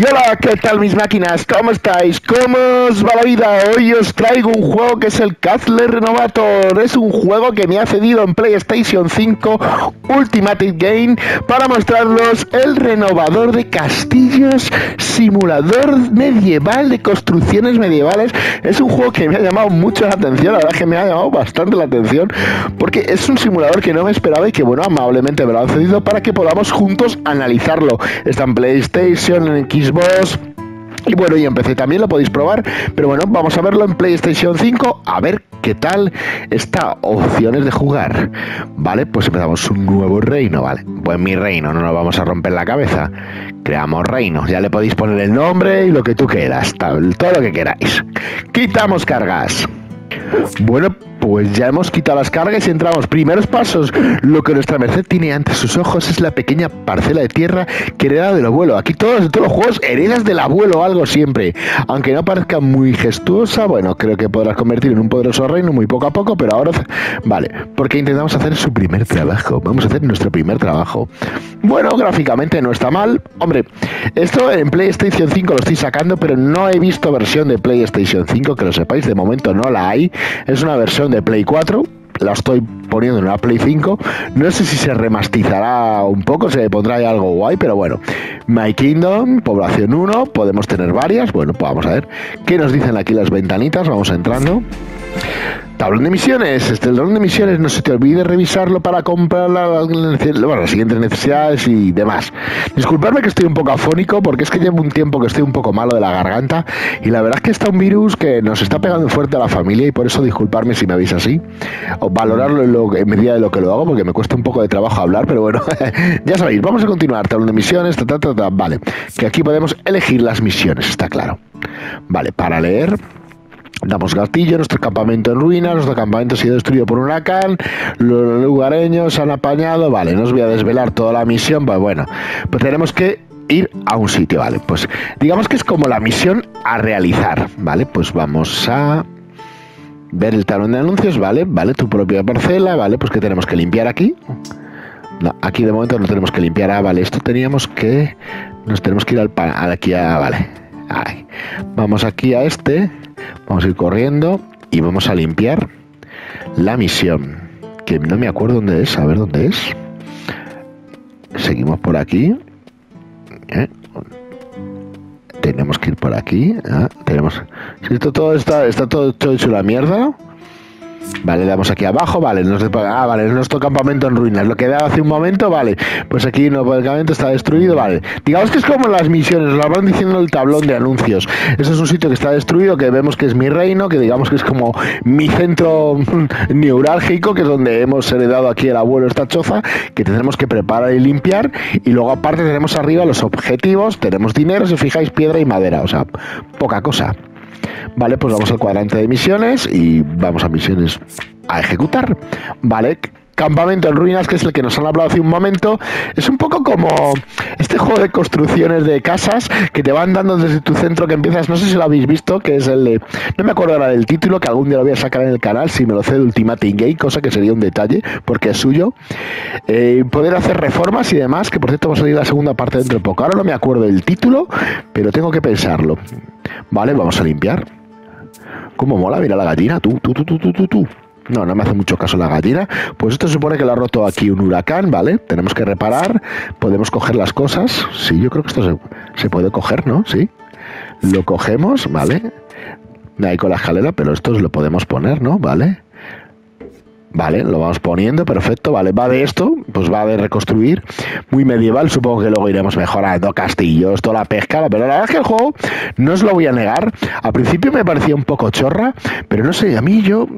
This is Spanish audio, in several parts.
Y hola, ¿qué tal mis máquinas? ¿Cómo estáis? ¿Cómo os va la vida? Hoy os traigo un juego que es el Castler Renovator. Es un juego que me ha cedido en PlayStation 5 Ultimate Game para mostraros el renovador de castillos, simulador medieval de construcciones medievales. Es un juego que me ha llamado mucho la atención, la verdad es que me ha llamado bastante la atención porque es un simulador que no me esperaba y que bueno, amablemente me lo han cedido para que podamos juntos analizarlo. Está en PlayStation, en Xbox. Y bueno, y en PC también lo podéis probar, pero bueno, vamos a verlo en PlayStation 5, a ver qué tal está opciones de jugar. Vale, pues empezamos un nuevo reino, vale. Pues mi reino, no nos vamos a romper la cabeza. Creamos reino, ya le podéis poner el nombre y lo que tú quieras, todo lo que queráis. Quitamos cargas. Bueno, pues ya hemos quitado las cargas y entramos. Primeros pasos. Lo que nuestra merced tiene ante sus ojos es la pequeña parcela de tierra que hereda del abuelo. Aquí todos, todos los juegos heredas del abuelo algo siempre. Aunque no parezca muy gestuosa, bueno, creo que podrás convertir en un poderoso reino muy poco a poco, pero ahora... Vale, porque intentamos hacer su primer trabajo. Vamos a hacer nuestro primer trabajo. Bueno, gráficamente no está mal. Hombre, esto en PlayStation 5 lo estoy sacando, pero no he visto versión de PlayStation 5, que lo sepáis, de momento no la hay. Es una versión de Play 4, la estoy poniendo en una Play 5. No sé si se remastizará un poco, se le pondrá algo guay, pero bueno. My Kingdom, población 1, podemos tener varias. Bueno, pues vamos a ver qué nos dicen aquí las ventanitas. Vamos entrando. Tablón de misiones. Este tablón de misiones no se te olvide revisarlo para comprar la, bueno, las siguientes necesidades y demás. Disculpadme que estoy un poco afónico porque es que llevo un tiempo que estoy un poco malo de la garganta y la verdad es que está un virus que nos está pegando fuerte a la familia y por eso disculparme si me veis así o valorarlo en, lo, en medida de lo que lo hago porque me cuesta un poco de trabajo hablar, pero bueno, ya sabéis, vamos a continuar. Tablón de misiones, ta, ta, ta, vale, que aquí podemos elegir las misiones, está claro. Vale, para leer Damos gatillo, nuestro campamento en ruinas, nuestro campamento ha sido destruido por un huracán, los lugareños han apañado, vale, no os voy a desvelar toda la misión, pues bueno, pues tenemos que ir a un sitio, vale, pues digamos que es como la misión a realizar, vale, pues vamos a ver el talón de anuncios, vale, vale, tu propia parcela, vale, pues que tenemos que limpiar aquí. Aquí de momento no tenemos que limpiar, ah, vale, esto teníamos que, nos tenemos que ir al, aquí a, vale, vamos aquí a este Vamos a ir corriendo y vamos a limpiar la misión. Que no me acuerdo dónde es, a ver dónde es. Seguimos por aquí. ¿Eh? Tenemos que ir por aquí. ¿eh? Tenemos. Esto todo está, está todo hecho la mierda. Vale, damos aquí abajo, vale, nos, ah, vale, es nuestro campamento en ruinas. Lo que daba hace un momento, vale, pues aquí no, campamento está destruido, vale. Digamos que es como las misiones, lo van diciendo el tablón de anuncios. Eso es un sitio que está destruido, que vemos que es mi reino, que digamos que es como mi centro neurálgico, que es donde hemos heredado aquí el abuelo esta choza, que tenemos que preparar y limpiar. Y luego aparte tenemos arriba los objetivos, tenemos dinero, si fijáis, piedra y madera, o sea, poca cosa. Vale, pues vamos al cuadrante de misiones y vamos a misiones a ejecutar. Vale, Campamento en Ruinas, que es el que nos han hablado hace un momento, es un poco como este juego de construcciones de casas que te van dando desde tu centro que empiezas, no sé si lo habéis visto, que es el de, no me acuerdo ahora del título, que algún día lo voy a sacar en el canal, si me lo sé de Ultimate Game, cosa que sería un detalle, porque es suyo. Eh, poder hacer reformas y demás, que por cierto va a salir la segunda parte dentro de poco. Ahora no me acuerdo del título, pero tengo que pensarlo. Vale, vamos a limpiar. ¿Cómo mola? Mira la gallina, tú, tú, tú, tú, tú, tú. No, no me hace mucho caso la gallina. Pues esto supone que lo ha roto aquí un huracán, ¿vale? Tenemos que reparar, podemos coger las cosas. Sí, yo creo que esto se, se puede coger, ¿no? Sí. Lo cogemos, ¿vale? Ahí con la escalera, pero esto lo podemos poner, ¿no? ¿Vale? Vale, lo vamos poniendo, perfecto, vale, va de esto, pues va de reconstruir, muy medieval, supongo que luego iremos mejorando castillos, toda la pesca, pero la verdad es que el juego, no os lo voy a negar, al principio me parecía un poco chorra, pero no sé, a mí yo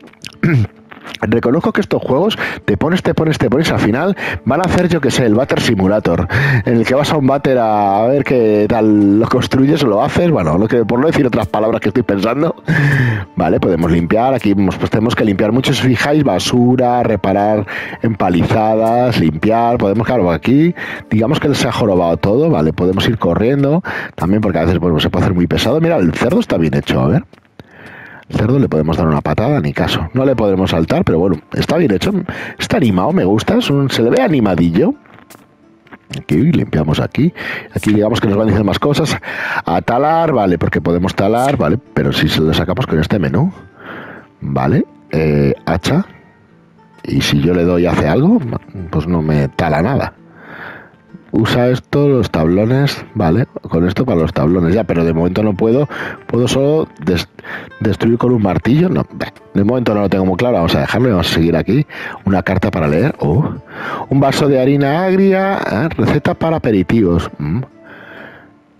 Reconozco que estos juegos te pones, te pones, te pones, al final van a hacer, yo que sé, el Batter Simulator, en el que vas a un batter a ver qué tal lo construyes lo haces, bueno, lo que por no decir otras palabras que estoy pensando, vale, podemos limpiar, aquí pues tenemos que limpiar mucho, si fijáis, basura, reparar empalizadas, limpiar, podemos, claro, aquí, digamos que se ha jorobado todo, vale, podemos ir corriendo, también porque a veces bueno, se puede hacer muy pesado, mira, el cerdo está bien hecho, a ver cerdo le podemos dar una patada, ni caso. No le podremos saltar, pero bueno, está bien hecho. Está animado, me gusta. se le ve animadillo. Aquí limpiamos aquí. Aquí digamos que nos van a decir más cosas. A talar, vale, porque podemos talar, vale, pero si se lo sacamos con este menú, vale, eh, hacha. Y si yo le doy hace algo, pues no me tala nada usa esto, los tablones, vale, con esto para los tablones, ya, pero de momento no puedo, puedo solo destruir con un martillo, no, de momento no lo tengo muy claro, vamos a dejarlo y vamos a seguir aquí, una carta para leer, oh, un vaso de harina agria, ah, receta para aperitivos, mm.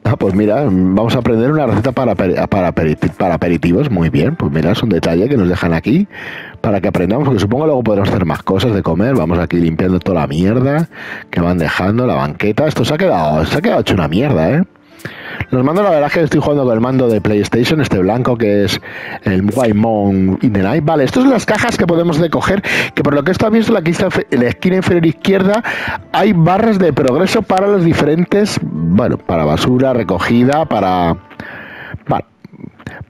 Ah, pues mira, vamos a aprender una receta para, para, para aperitivos, muy bien, pues mira, es un detalle que nos dejan aquí para que aprendamos, porque supongo que luego podremos hacer más cosas de comer, vamos aquí limpiando toda la mierda que van dejando, la banqueta, esto se ha quedado, se ha quedado hecho una mierda, ¿eh? Los mandos, la verdad es que estoy jugando con el mando de PlayStation, este blanco que es el Waimon in the Night. Vale, estas son las cajas que podemos recoger, que por lo que está visto en la esquina inferior izquierda hay barras de progreso para los diferentes, bueno, para basura recogida, para... Vale,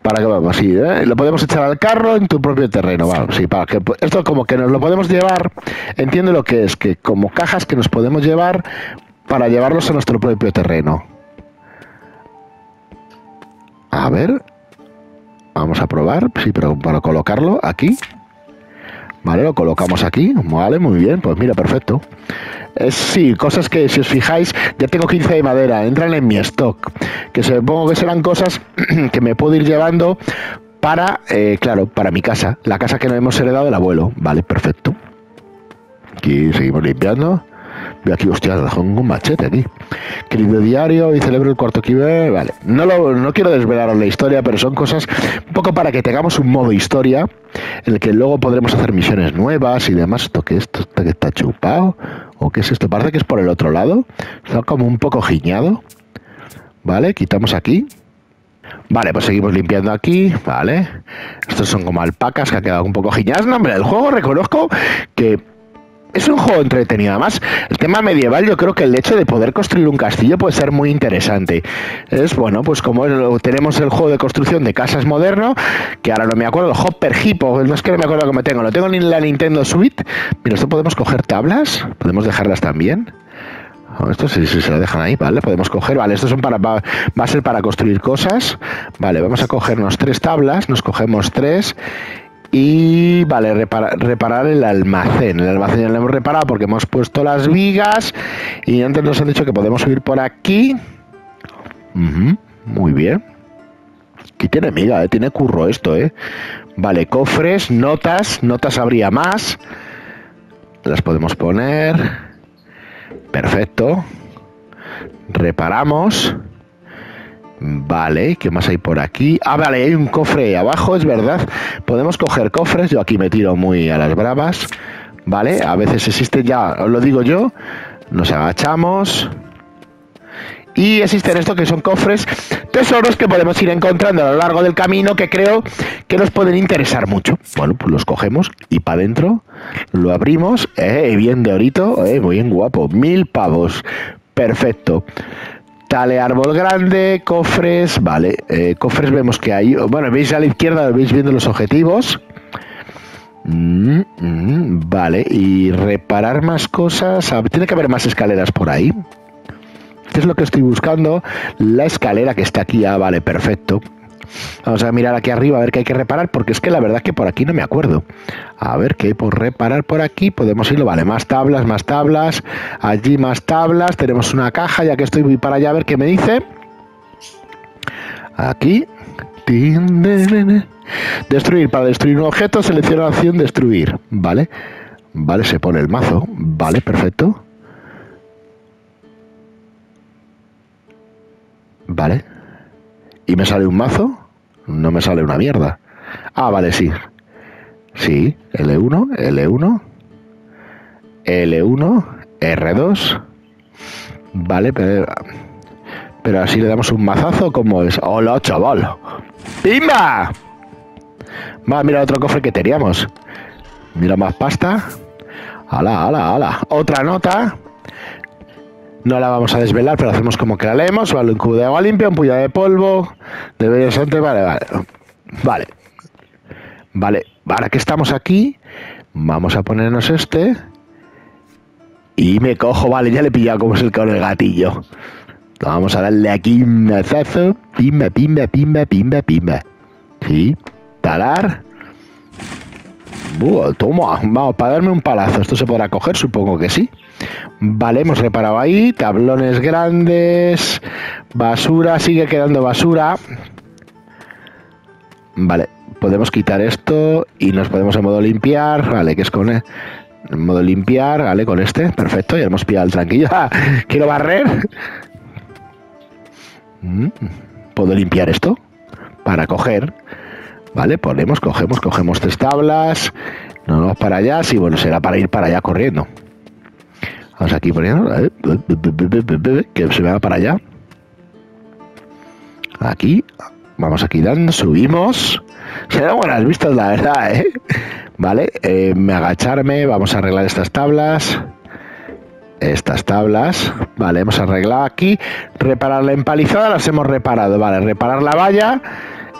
para que vamos así, ¿eh? lo podemos echar al carro en tu propio terreno, vale, sí, para que esto como que nos lo podemos llevar, entiendo lo que es, que como cajas que nos podemos llevar para llevarlos a nuestro propio terreno. A ver. Vamos a probar. Sí, pero para colocarlo aquí. Vale, lo colocamos aquí. Vale, muy bien. Pues mira, perfecto. Es, sí, cosas que si os fijáis, ya tengo 15 de madera. Entran en mi stock. Que supongo que serán cosas que me puedo ir llevando para, eh, claro, para mi casa. La casa que nos hemos heredado del abuelo. Vale, perfecto. Aquí seguimos limpiando. Veo aquí, hostia, con un machete aquí. Querido diario, y celebro el cuarto ve Vale, no, lo, no quiero desvelaros la historia, pero son cosas un poco para que tengamos un modo historia en el que luego podremos hacer misiones nuevas y demás. ¿Esto qué es? ¿Esto que está chupado? ¿O qué es esto? Parece que es por el otro lado. Está como un poco giñado. Vale, quitamos aquí. Vale, pues seguimos limpiando aquí, vale. Estos son como alpacas que ha quedado un poco giñadas. No, hombre, el juego reconozco que es un juego entretenido. Además, el tema medieval, yo creo que el hecho de poder construir un castillo puede ser muy interesante. Es bueno, pues como tenemos el juego de construcción de casas moderno, que ahora no me acuerdo, Hopper Hippo, no es que no me acuerdo que tengo, lo tengo en la Nintendo Switch. Mira, esto podemos coger tablas, podemos dejarlas también. Oh, esto sí, sí, se lo dejan ahí, ¿vale? Podemos coger, vale, estos son para, va, a ser para construir cosas. Vale, vamos a cogernos tres tablas, nos cogemos tres y vale, reparar el almacén. El almacén ya lo hemos reparado porque hemos puesto las vigas y antes nos han dicho que podemos subir por aquí. muy bien. Aquí tiene miga, ¿eh? tiene curro esto, ¿eh? Vale, cofres, notas, notas habría más. Las podemos poner. Perfecto. Reparamos. Vale, ¿qué más hay por aquí? Ah, vale, hay un cofre abajo, es verdad. Podemos coger cofres, yo aquí me tiro muy a las bravas. Vale, a veces existe ya, os lo digo yo, nos agachamos. Y existen estos que son cofres, tesoros que podemos ir encontrando a lo largo del camino que creo que nos pueden interesar mucho. Bueno, pues los cogemos y para adentro lo abrimos, eh, bien de orito, eh, muy bien guapo, mil pavos, perfecto. Dale árbol grande, cofres, vale, eh, cofres vemos que hay, bueno, veis a la izquierda, veis viendo los objetivos. Mm, mm, vale, y reparar más cosas, tiene que haber más escaleras por ahí. ¿Qué es lo que estoy buscando? La escalera que está aquí, ah, vale, perfecto. Vamos a mirar aquí arriba a ver qué hay que reparar, porque es que la verdad es que por aquí no me acuerdo. A ver qué hay por reparar por aquí. Podemos irlo, vale, más tablas, más tablas. Allí más tablas. Tenemos una caja, ya que estoy para allá a ver qué me dice. Aquí. Destruir. Para destruir un objeto, selecciona la opción destruir. Vale. Vale, se pone el mazo. Vale, perfecto. Vale. ¿Y me sale un mazo? No me sale una mierda. Ah, vale, sí. Sí, L1, L1, L1, R2. Vale, pero, pero así le damos un mazazo como es. ¡Hola, chaval! ¡Pimba! Va, mira otro cofre que teníamos. Mira más pasta. ¡Hala, hala, hala! Otra nota. No la vamos a desvelar, pero hacemos como que la leemos. Vale, un cubo de agua limpia, un puñado de polvo, de vale, vale. Vale. Vale, ahora que estamos aquí, vamos a ponernos este. Y me cojo, vale, ya le he pillado como es el con el gatillo. Vamos a darle aquí un mazazo. Pimba, pimba, pimba, pimba, pimba. Sí, talar. Buah, toma, vamos, para darme un palazo. ¿Esto se podrá coger? Supongo que sí. Vale, hemos reparado ahí. Tablones grandes. Basura, sigue quedando basura. Vale, podemos quitar esto y nos podemos en modo limpiar. Vale, que es con el modo limpiar. Vale, con este. Perfecto, ya hemos pillado el tranquillo. ¡Ah! Quiero barrer. Mm, ¿Puedo limpiar esto? Para coger. Vale, ponemos, cogemos, cogemos tres tablas. Nos vamos para allá. Sí, bueno, será para ir para allá corriendo. Vamos aquí poniendo. Que se va para allá. Aquí. Vamos aquí dando, subimos. Se da buenas vistas, la verdad, ¿eh? Vale, eh, me agacharme. Vamos a arreglar estas tablas estas tablas. Vale, hemos arreglado aquí. Reparar la empalizada, las hemos reparado. Vale, reparar la valla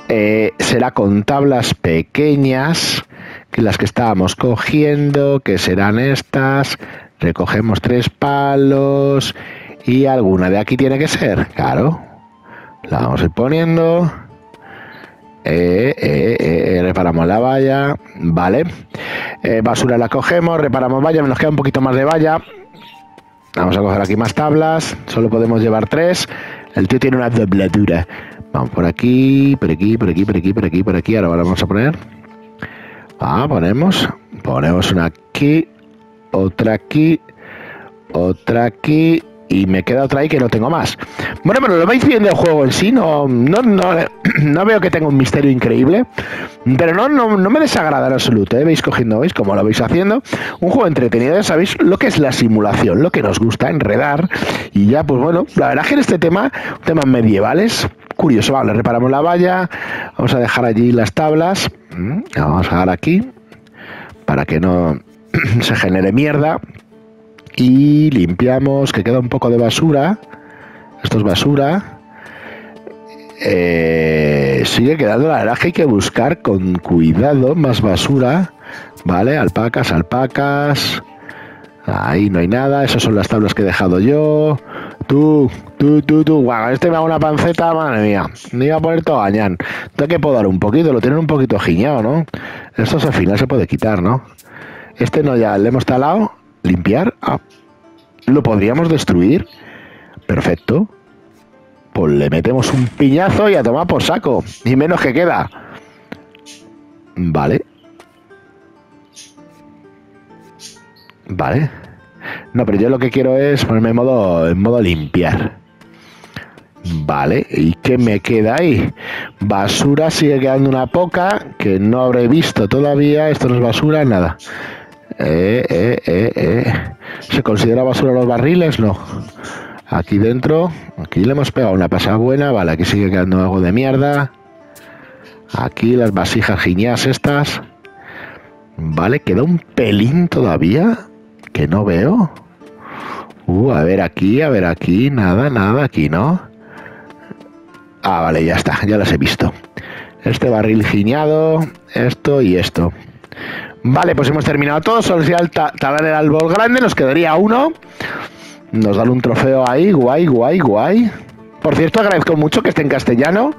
eh, será con tablas pequeñas, que las que estábamos cogiendo, que serán estas. Recogemos tres palos y alguna de aquí tiene que ser, claro. La vamos a ir poniendo. Eh, eh, reparamos la valla, vale. basura la cogemos, reparamos valla, nos queda un poquito más de valla. Vamos a coger aquí más tablas. Solo podemos llevar tres. El tío tiene una dobladura. Vamos por aquí, por aquí, por aquí, por aquí, por aquí, por aquí. Ahora vamos a poner. Ah, ponemos. Ponemos una aquí, otra aquí, otra aquí y me queda otra ahí que no tengo más. Bueno, pero lo vais viendo el juego en sí, no, no, no, veo que tenga un misterio increíble, pero no, no, no me desagrada en absoluto, ¿eh? veis cogiendo, veis cómo lo vais haciendo, un juego entretenido, ya sabéis lo que es la simulación, lo que nos gusta, enredar, y ya, pues bueno, la verdad que en este tema, temas medievales, curioso, vale, reparamos la valla, vamos a dejar allí las tablas, mm, vamos a dejar aquí, para que no se genere mierda, y limpiamos, que queda un poco de basura. Esto es basura. Eh, sigue quedando, la verdad que hay que buscar con cuidado más basura. Vale, alpacas, alpacas. Ahí no hay nada, esas son las tablas que he dejado yo. Tú, tú, tú, tú. Guau, este me hago una panceta, madre mía. Me iba a poner todo gañán. Tengo que podar un poquito, lo tienen un poquito giñado, ¿no? Esto al final se puede quitar, ¿no? Este no ya, le hemos talado limpiar. Ah, lo podríamos destruir. Perfecto. Pues le metemos un piñazo y a tomar por saco. Y menos que queda. Vale. Vale. No, pero yo lo que quiero es ponerme en modo, en modo limpiar. Vale, ¿y qué me queda ahí? Basura sigue quedando una poca que no habré visto todavía. Esto no es basura, nada. Eh, eh, eh, eh. ¿Se considera basura los barriles? No. Aquí dentro, aquí le hemos pegado una pasada buena. Vale, aquí sigue quedando algo de mierda. Aquí las vasijas giñas estas. Vale, queda un pelín todavía que no veo. Uh, a ver aquí, a ver aquí, nada, nada, aquí no. Ah, vale, ya está, ya las he visto. Este barril giñado, esto y esto. Vale, pues hemos terminado todo. Solo si talar el árbol grande, nos quedaría uno. Nos dan un trofeo ahí, guay, guay, guay. Por cierto, agradezco mucho que esté en castellano.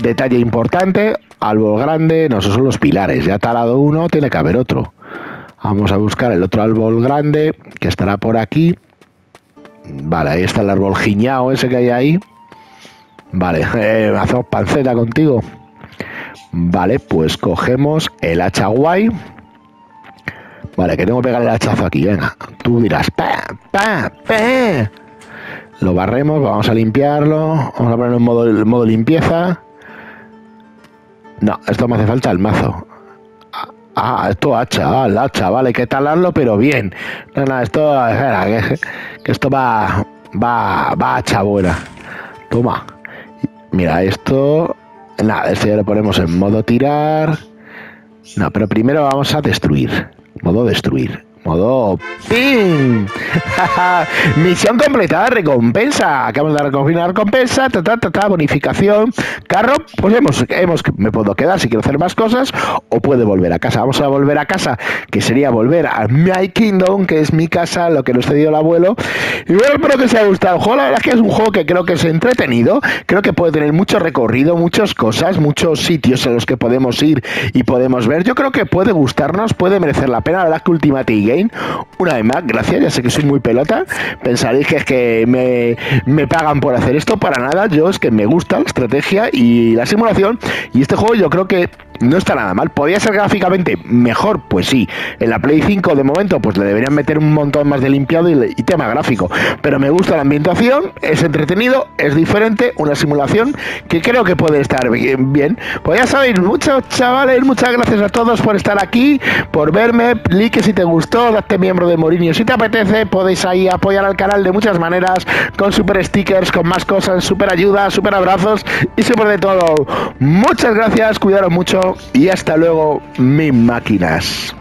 Detalle importante, árbol grande, no, son los pilares. Ya talado uno, tiene que haber otro. Vamos a buscar el otro árbol grande, que estará por aquí. Vale, ahí está el árbol giñao ese que hay ahí. Vale, eh, hacemos panceta contigo. Vale, pues cogemos el hacha guay. Vale, que tengo que pegar el hachazo aquí, venga. Tú dirás, pa, pa, pa. Lo barremos, vamos a limpiarlo. Vamos a ponerlo en modo, modo limpieza. No, esto me hace falta el mazo. Ah, esto hacha, ah, el hacha, vale, hay que talarlo, pero bien. No, no, esto, espera, que esto va, va, va hacha buena. Toma. Mira, esto Nada, este ya lo ponemos en modo tirar. No, pero primero vamos a destruir. Modo destruir. Modo ¡Ping! Misión completada, recompensa. Acabamos de recoger recompensa, ta, ta, ta, bonificación. Carro, pues hemos, hemos, me puedo quedar si quiero hacer más cosas o puede volver a casa. Vamos a volver a casa, que sería volver a My Kingdom, que es mi casa, lo que nos cedió el abuelo. Y bueno, espero que os haya gustado el juego. La verdad es que es un juego que creo que es entretenido. Creo que puede tener mucho recorrido, muchas cosas, muchos sitios en los que podemos ir y podemos ver. Yo creo que puede gustarnos, puede merecer la pena. La verdad que Ultimate Una vez más, gracias, ya sé que soy muy pelota. Pensaréis que es que me, me pagan por hacer esto, para nada. Yo es que me gusta la estrategia y la simulación. Y este juego yo creo que no está nada mal. ¿Podría ser gráficamente mejor? Pues sí. En la Play 5 de momento pues le deberían meter un montón más de limpiado y, tema gráfico. Pero me gusta la ambientación, es entretenido, es diferente, una simulación que creo que puede estar bien. bien. Pues ya sabéis, muchos chavales, muchas gracias a todos por estar aquí, por verme. Like si te gustó, date miembro de Morinio si te apetece. Podéis ahí apoyar al canal de muchas maneras, con super stickers, con más cosas, super ayuda, super abrazos y super de todo. Muchas gracias, cuidaros mucho y hasta luego, mis máquinas.